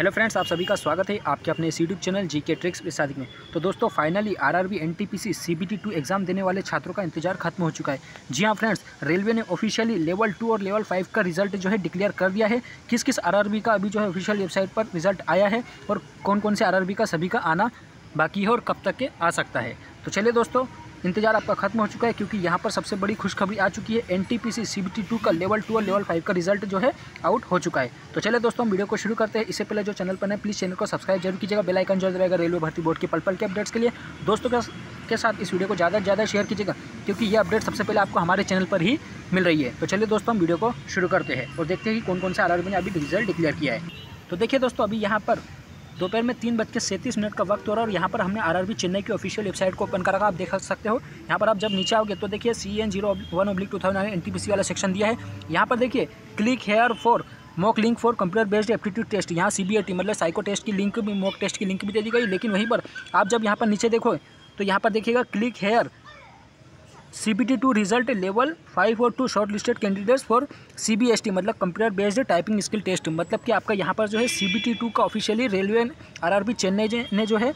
Hello friends, आप सभी का स्वागत है आपके अपने इस यूट्यूब चैनल जी के ट्रिक्स विसादिक में। तो दोस्तों finally RRB NTPC CBT two exam देने वाले छात्रों का इंतज़ार खत्म हो चुका है। जी हाँ फ्रेंड्स, रेलवे ने ऑफिशियली लेवल टू और लेवल फाइव का रिज़ल्ट जो है डिक्लेयर कर दिया है। किस किस आरआरबी का अभी जो है ऑफिशियल वेबसाइट पर रिज़ल्ट आया है और कौन कौन से आरआरबी का सभी का आना बाकी है और कब तक के आ सकता है। तो चलिए दोस्तों इंतज़ार आपका खत्म हो चुका है क्योंकि यहाँ पर सबसे बड़ी खुशखबरी आ चुकी है N T P C C B T two का लेवल टू और लेवल फाइव का रिज़ल्ट जो है आउट हो चुका है। तो चलिए दोस्तों, हम वीडियो को शुरू करते हैं। इससे पहले जो चैनल पर है प्लीज़ चैनल को सब्सक्राइब ज़रूर कीजिएगा। बेल आइकन ज़रूर रहेगा रेलवे भर्ती बोर्ड के पल पल के अपडेट्स के लिए दोस्तों के साथ इस वीडियो को ज़्यादा से ज़्यादा शेयर कीजिएगा, क्योंकि ये अपडेट सबसे पहले आपको हमारे चैनल पर ही मिल रही है। तो चलिए दोस्तों, हम वीडियो को शुरू करते हैं और देखते हैं कि कौन कौन से आर ने अभी रिज़ल्ट डिक्लेयर किया है। तो देखिए दोस्तों, अभी यहाँ पर दोपहर में तीन बज के सैंतीस मिनट का वक्त हो रहा है और यहाँ पर हमने आरआरबी चेन्नई की ऑफिशियल वेबसाइट को ओपन कर रखा आप देख सकते हो। यहाँ पर आप जब नीचे आओगे तो देखिए C N zero one oblique two thousand N T वाला सेक्शन दिया है। यहाँ पर देखिए click here for mock link for computer based aptitude test यहाँ सी मतलब साइको टेस्ट की लिंक भी मॉक टेस्ट की लिंक भी दे दी गई, लेकिन वहीं पर आप जब यहाँ पर नीचे देखो तो यहाँ पर देखिएगा click here C B T two result level five और two shortlisted candidates for C B S T मतलब computer based typing skill test मतलब कि आपका यहाँ पर जो है सी बी टी टू का officially railway R R B Chennai ने जो है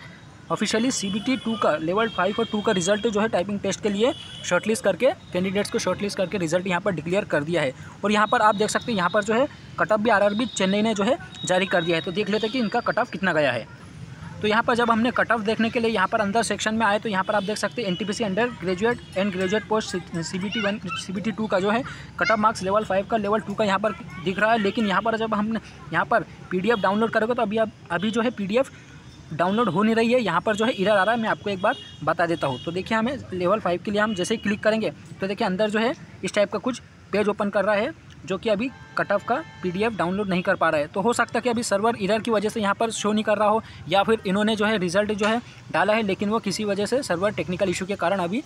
officially C B T two का लेवल फाइव और टू का रिज़ल्ट जो है टाइपिंग टेस्ट के लिए शॉर्टलिस्ट करके कैंडिडेट्स को शॉर्टलिस्ट करके रिज़ल्ट यहाँ पर डिक्लेयर कर दिया है। और यहाँ पर आप देख सकते हैं, यहाँ पर जो है कट ऑफ़ भी आर आर बी चेन्नई ने जो है जारी कर दिया है। तो देख लेते हैं कि इनका कट ऑफ़ कितना गया है। तो यहाँ पर जब हमने कट ऑफ़ देखने के लिए यहाँ पर अंदर सेक्शन में आए तो यहाँ पर आप देख सकते हैं NTPC undergraduate and graduate post C B T one C B T two का जो है cut off marks level five का लेवल टू का यहाँ पर दिख रहा है। लेकिन यहाँ पर जब हमने यहाँ पर पी डी एफ़ डाउनलोड करोगे तो अभी अब अभी जो है पी डी एफ़ डाउनलोड हो नहीं रही है। यहाँ पर जो है इरर आ रहा है। मैं आपको एक बार बता देता हूँ। तो देखिए हमें लेवल फाइव के लिए हम जैसे ही क्लिक करेंगे तो देखिए अंदर जो है इस टाइप का कुछ पेज ओपन कर रहा है। जो कि अभी कट ऑफ़ का पीडीएफ डाउनलोड नहीं कर पा रहा है। तो हो सकता है कि अभी सर्वर इरर की वजह से यहाँ पर शो नहीं कर रहा हो, या फिर इन्होंने जो है रिज़ल्ट जो है डाला है, लेकिन वो किसी वजह से सर्वर टेक्निकल इशू के कारण अभी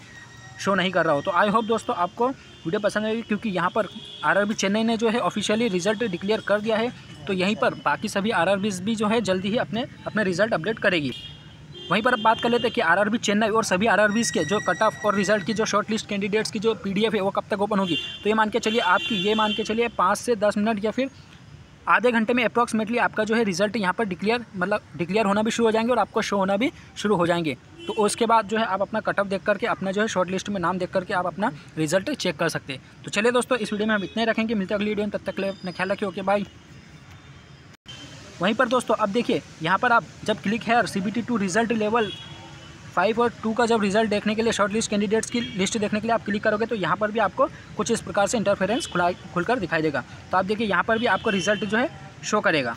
शो नहीं कर रहा हो। तो आई होप दोस्तों आपको वीडियो पसंद आएगी, क्योंकि यहाँ पर आरआरबी चेन्नई ने जो है ऑफिशियली रिज़ल्ट डिक्लेयर कर दिया है। तो यहीं पर बाकी सभी आर भी जो है जल्दी ही अपने अपने रिज़ल्ट अपडेट करेगी। वहीं पर अब बात कर लेते हैं कि आरआरबी चेन्नई और सभी आरआरबीज़ के जो कट ऑफ़ और रिज़ल्ट की जो शॉर्ट लिस्ट कैंडिडेट्स की जो पीडीएफ है, वो कब तक ओपन होगी? तो ये मान के चलिए, आपकी ये मान के चलिए, पाँच से दस मिनट या फिर आधे घंटे में अप्रॉक्सीमेटली आपका जो है रिज़ल्ट यहाँ पर डिक्लेयर मतलब डिक्लेयर होना भी शुरू हो जाएँगे और आपको शो होना भी शुरू हो जाएँगे। तो उसके बाद जो है आप अपना कट ऑफ़ देख करके, अपना जो है शॉर्ट लिस्ट में नाम देख करके आप अपना रिज़ल्ट चेक कर सकते हैं। तो चलिए दोस्तों, इस वीडियो में हम इतने रखेंगे। मिलते अगली वीडियो में। तब तक अपना ख्याल रखिए। ओके बाय वहीं पर दोस्तों, अब देखिए, यहाँ पर आप जब क्लिक है और C B result level five और टू का जब रिज़ल्ट देखने के लिए शॉर्ट लिस्ट कैंडिडेट्स की लिस्ट देखने के लिए आप क्लिक करोगे तो यहाँ पर भी आपको कुछ इस प्रकार से इंटरफेरेंस खुला, खुलकर दिखाई देगा। तो आप देखिए, यहाँ पर भी आपको रिज़ल्ट जो है शो करेगा।